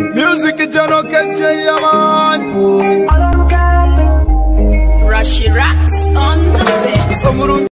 Music is Jano Kenche, yeah.